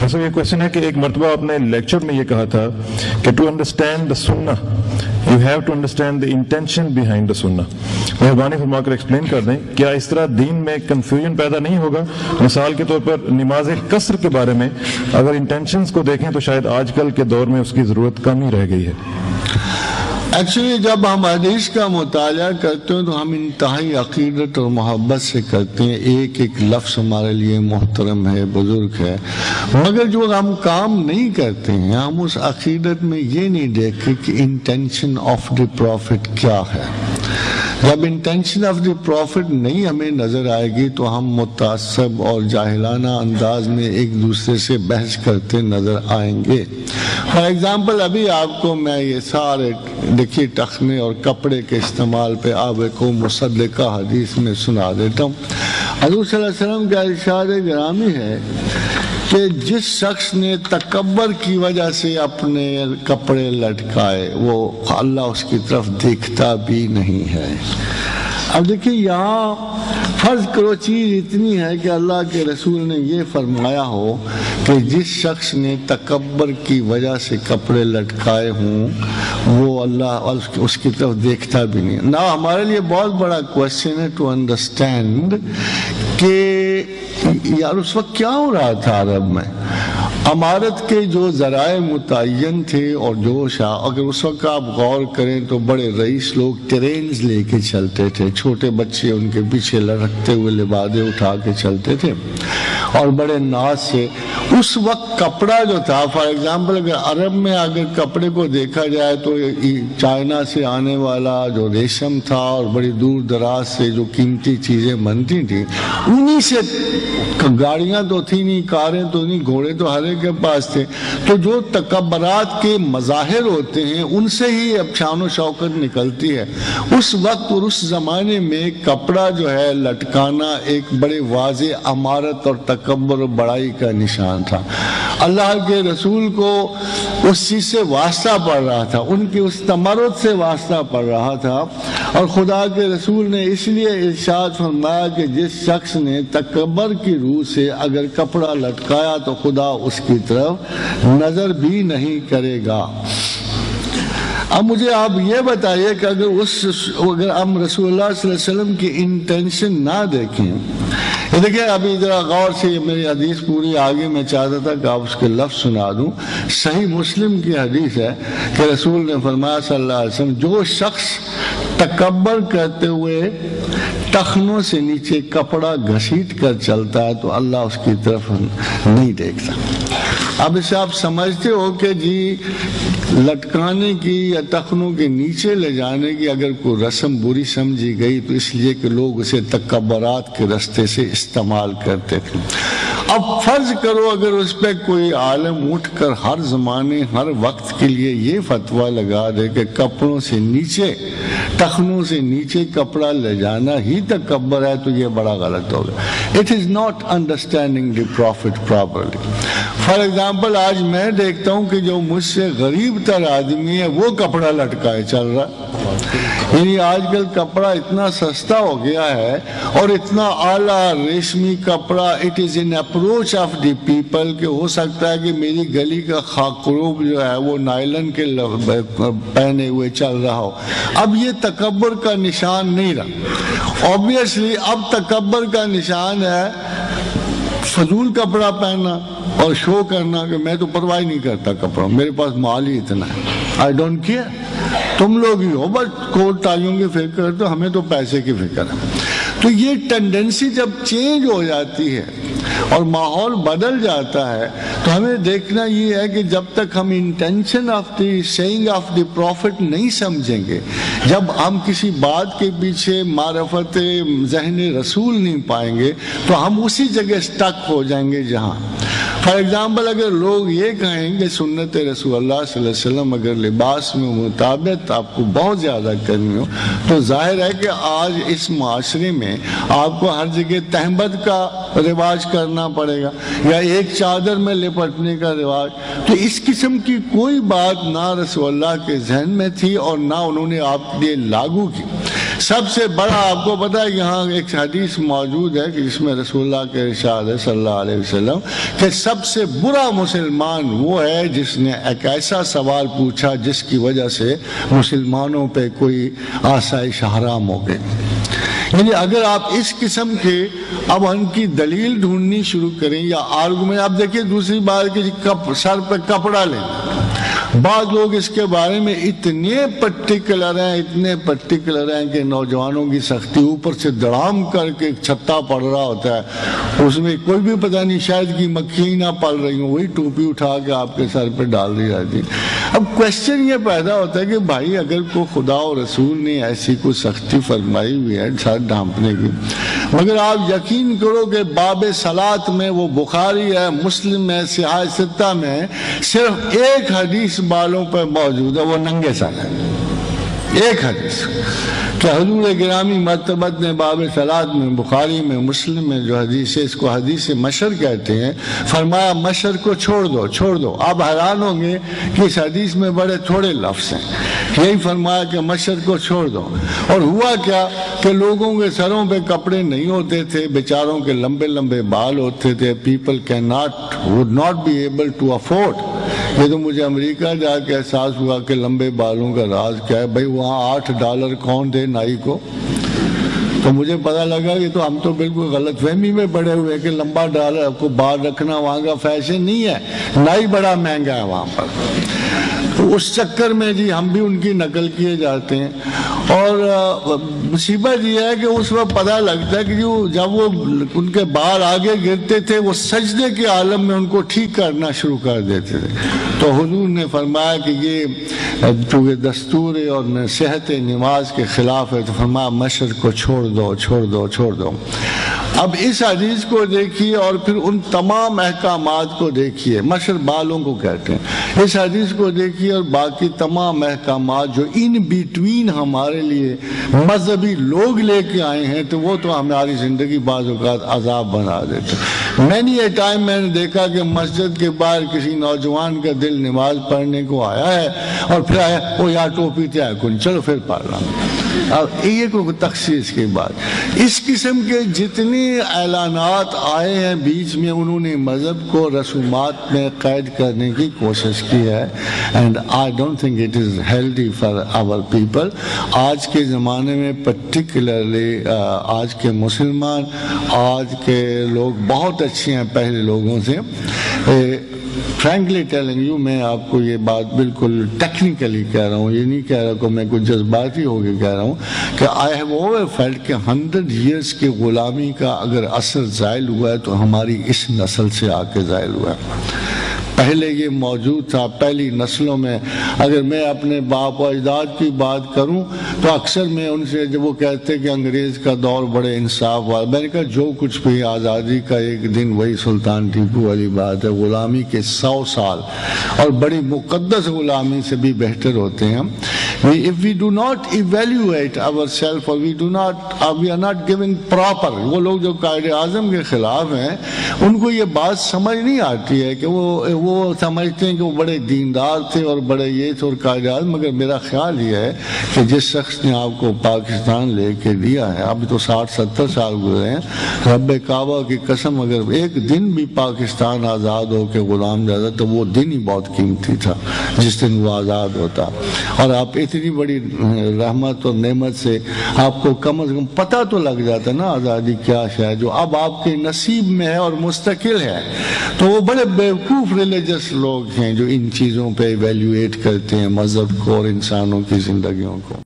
वैसे ये क्वेश्चन है कि एक मरतबा आपने लेक्चर में ये कहा था कि to understand the Sunnah you have to understand the intention behind the Sunnah मेहरबानी फरमाकर एक्सप्लेन कर दें, क्या इस तरह दीन में कंफ्यूजन पैदा नहीं होगा? मिसाल के तौर पर नमाज़ कसर के बारे में अगर इंटेंशंस को देखें तो शायद आजकल के दौर में उसकी ज़रूरत कम ही रह गई है। एक्चुअली जब हम हदीस का मुताल करते हैं तो हम इंतहाई अकीदत और मोहब्बत से करते हैं। एक एक लफ्स हमारे लिए मोहतरम है, बुज़ुर्ग है। मगर जो हम काम नहीं करते हैं, हम उस अकीदत में ये नहीं देखते कि इंटेंशन ऑफ़ द प्रॉफिट क्या है। जब इंटेंशन ऑफ़ द प्रॉफिट नहीं हमें नज़र आएगी तो हम मुतासब और जाहिलाना अंदाज में एक दूसरे से बहस करते नज़र आएँगे। फॉर एग्ज़ाम्पल अभी आपको मैं ये सारे, देखिए, टखने और कपड़े के इस्तेमाल पे आप को मुसदा हदीस में सुना देता हूँ। हजूर का इशार ग्रामी है कि जिस शख्स ने तकबर की वजह से अपने कपड़े लटकाए, वो अल्लाह उसकी तरफ़ देखता भी नहीं है। अब देखिए यहाँ फ़र्ज़ करो, चीज़ इतनी है कि अल्लाह के रसूल ने ये फरमाया हो कि जिस शख्स ने तकबर की वजह से कपड़े लटकाए हों, वो अल्लाह उसकी तरफ़ देखता भी नहीं। ना हमारे लिए बहुत बड़ा क्वेश्चन है टू अंडरस्टैंड कि यार उस वक्त क्या हो रहा था अरब में? अमारत के जो ज़राए मुतन थे और जो शाह अगर उस वक्त आप गौर करें तो बड़े रईस लोग ट्रेन लेके चलते थे, छोटे बच्चे उनके पीछे लड़कते हुए लिबादे उठा के चलते थे और बड़े नाज से उस वक्त कपड़ा जो था फॉर एग्ज़ाम्पल अगर अरब में अगर कपड़े को देखा जाए तो चाइना से आने वाला जो रेशम था और बड़ी दूर दराज से जो कीमती चीज़ें बनती थी, उन्हीं से गाड़ियाँ तो थी नहीं, कारें तो नहीं, घोड़े तो हरे के पास थे। तो जो तकबरात के मज़ाहिर होते हैं, उनसे ही अब शान शौकत निकलती है। उस वक्त और उस ज़माने में कपड़ा जो है, लटकाना एक बड़े वाज अमारत और तकबर बड़ाई का निशान था। अल्लाह के रसूल को उस चीज़ से वास्ता पड़ रहा था, उनकी उस तमरद से वास्ता पड़ रहा था और खुदा के रसूल ने इसलिए इर्शाद फरमाया कि जिस शख्स ने तकबर की रूह से अगर कपड़ा लटकाया तो खुदा उसकी तरफ़ नज़र भी नहीं करेगा। अब मुझे आप ये बताइए कि अगर उस, अगर हम रसूलुल्लाह सल्लल्लाहु अलैहि वसल्लम की इंटेंशन ना देखें ये देखिए, अभी ज़रा गौर से मेरी हदीस पूरी आगे मैं चाहता था कि आप उसके लफ्ज़ सुना दूँ। सही मुस्लिम की हदीस है कि रसूल ने फरमाया, सल्लल्लाहु अलैहि वसल्लम, जो शख्स तकबर करते हुए टखनों से नीचे कपड़ा घसीट कर चलता है तो अल्लाह उसकी तरफ़ नहीं देखता। अब इसे आप समझते हो कि जी, लटकाने की या तखनों के नीचे ले जाने की अगर कोई रस्म बुरी समझी गई तो इसलिए कि लोग उसे तकबरात के रस्ते से इस्तेमाल करते थे। अब फ़र्ज़ करो, अगर उस पर कोई आलम उठ कर हर जमाने, हर वक्त के लिए ये फतवा लगा दे कि कपड़ों से नीचे टखनों से नीचे कपड़ा ले जाना ही तकबर है तो ये बड़ा गलत होगा it is not understanding the prophet properly for example आज मैं देखता हूँ कि जो मुझसे गरीब तर आदमी है, वो कपड़ा लटकाए चल रहा यानी आजकल कपड़ा इतना सस्ता हो गया है और इतना आला रेशमी कपड़ा it is in approach of the people के हो सकता है कि मेरी गली का खाकरूब जो है, वो नायलन के पहने हुए चल रहा हो। अब ये तकबर का निशान नहीं रहा। ऑब्वियसली अब तकबर का निशान है फजूल कपड़ा पहनना और शो करना कि मैं तो परवाह नहीं करता कपड़ा, मेरे पास माल ही इतना है। आई डोंट केयर तुम लोग ही हो, बस कोट टाइयों की फ़िक्र तो हमें तो पैसे की फ़िक्र है। तो ये टेंडेंसी जब चेंज हो जाती है और माहौल बदल जाता है तो हमें देखना ये है कि जब तक हम intention of the saying of the profit नहीं समझेंगे जब हम किसी बात के पीछे मारफत, जहन रसूल नहीं पाएँगे तो हम उसी जगह स्टक हो जाएँगे जहाँ। फॉर एग्ज़ाम्पल अगर लोग ये कहेंगे, सुन्नत रसूल वसल्लम, अगर लिबास में मुताबिक आपको बहुत ज़्यादा करनी हो तो ज़ाहिर है कि आज इस माशरे में आपको हर जगह तहमद का रिवाज करना पड़ेगा, या एक चादर में लिपटने का रिवाज। तो इस किस्म की कोई बात ना रसोल्ला के जहन में थी और ना उन्होंने आपके लिए लागू की। सबसे बड़ा आपको पता है यहाँ एक हदीस मौजूद है कि जिसमें रसूलुल्लाह के इरशाद है सल्लल्लाहु अलैहि वसल्लम कि सबसे बुरा मुसलमान वो है जिसने एक ऐसा सवाल पूछा जिसकी वजह से मुसलमानों पे कोई आसाइश हराम हो गई। यानी अगर आप इस किस्म के अब उनकी दलील ढूंढनी शुरू करें या आर्गूमेंट आप देखिए दूसरी बात कि कप, सर पर कपड़ा लें। बाद लोग इसके बारे में इतने पर्टिकुलर हैं, इतने पर्टिकुलर हैं कि नौजवानों की सख्ती ऊपर से दड़ाम करके छत्ता पड़ रहा होता है। उसमें कोई भी पता नहीं, शायद की मक्खी ना पल रही हूँ। वही टोपी उठा के आपके सर पे डाल दी जाती अब क्वेश्चन ये पैदा होता है कि भाई, अगर को खुदा और रसूल ने ऐसी कोई सख्ती फरमाई हुई है सर ढांपने की, मगर आप यकीन करो कि बाब सलात में वो बुखारी है, मुस्लिम है सियासता में, सिर्फ़ एक हदीस बालों पर मौजूद है, वो नंगे सर है। एक हदीस। कि हजूर गिरामी मरतबत ने बाब सलाद में, बुखारी में, मुस्लिम में जो हदीस है, इसको हदीस मशर कहते हैं। फरमाया, मशर को छोड़ दो छोड़ दो। आप हैरान होंगे कि इस हदीस में बड़े थोड़े लफ्स हैं। यही फरमाया कि मशर को छोड़ दो। और हुआ क्या कि लोगों के सरों पे कपड़े नहीं होते थे, बेचारों के लंबे लंबे बाल होते थे। People can not would not be able to afford ये तो मुझे अमेरिका जाके एहसास हुआ कि लंबे बालों का राज क्या है। भाई, वहाँ आठ डॉलर कौन थे नाई को? तो मुझे पता लगा कि तो हम तो बिल्कुल गलत फहमी में पड़े हुए हैं कि लंबा डॉलर आपको बाल रखना वहाँ का फ़ैशन नहीं है। नाई बड़ा महँगा है वहाँ पर। उस चक्कर में जी हम भी उनकी नकल किए जाते हैं। और मुसीबत यह है कि उस वक्त पता लगता है कि जो, जब वो उनके बाल आगे गिरते थे, वो सजदे के आलम में उनको ठीक करना शुरू कर देते थे। तो हुजूर ने फरमाया कि ये चूँकि दस्तूर और सेहत नमाज़ के खिलाफ है तो फरमाया, मशर को छोड़ दो छोड़ दो छोड़ दो। अब इस अज़ीज़ को देखिए और फिर उन तमाम अहकाम को देखिए। मशर बालों को कहते हैं। इस अज़ीज़ को देखिए और बाकी तमाम अहकाम जो इन बिटवीन हमारे लिए मजहबी लोग लेके आए हैं तो वो तो हमारी ज़िंदगी बाज़ात अजाब बना देते मैंने टाइम मैंने देखा कि मस्जिद के बाहर किसी नौजवान का दिल नमाज़ पढ़ने को आया है और फिर आया वो यार, टोपी थे कुछ, चलो फिर पढ़ रहा अब ये को तखसीस के बाद इस किस्म के जितने ऐलानात आए हैं बीच में, उन्होंने मज़हब को रसूमात में कैद करने की कोशिश की है। And I don't think it is healthy for our people आज के ज़माने में पर्टिकुलरली आज के मुसलमान, आज के लोग बहुत अच्छे हैं पहले लोगों से। फ्रेंकली टेलिंग यू मैं आपको ये बात बिल्कुल टेक्निकली कह रहा हूँ। ये नहीं कह रहा को मैं कुछ जज्बाती होकर कह रहा हूँ कि आई हैव ओवर फेल्ट कि हंड्रेड ईयर्स की ग़ुलामी का अगर असर ज़ायल हुआ है तो हमारी इस नस्ल से आके ज़ायल हुआ है। पहले ये मौजूद था, पहली नस्लों में। अगर मैं अपने बाप और अजदाद की बात करूँ तो अक्सर मैं उनसे जब वो कहते कि अंग्रेज़ का दौर बड़े इंसाफ वाला मैंने कहा, जो कुछ भी आज़ादी का एक दिन वही सुल्तान टीपू वाली बात है, ग़ुलामी के सौ साल। और बड़ी मुकदस ग़ुलामी से भी बेहतर होते हैं if we do not evaluate our self और we do not we are not giving proper वो लोग जो कायद आज़म के खिलाफ हैं, उनको ये बात समझ नहीं आती है कि वो वो समझते हैं कि वो बड़े दीनदार थे और बड़े ये थे और कायदार मगर मेरा ख्याल ये है कि जिस शख्स ने आपको पाकिस्तान लेके दिया है अभी तो साठ, सत्तर साल गुजरे हैं, रब काबा की कसम अगर एक दिन भी पाकिस्तान आज़ाद हो के गुलाम जाता तो वो दिन ही बहुत कीमती था, जिस दिन वो आज़ाद होता। और आप इतनी बड़ी रहमत और नेमत से आपको कम अज़ कम पता तो लग जाता ना आज़ादी क्या है जो अब आपके नसीब में है और मुस्तकिल है। तो वो बड़े बेवकूफ़ रिलीजस लोग हैं जो इन चीज़ों पर एवेल्यूएट करते हैं मज़हब को और इंसानों की ज़िंदगियों को।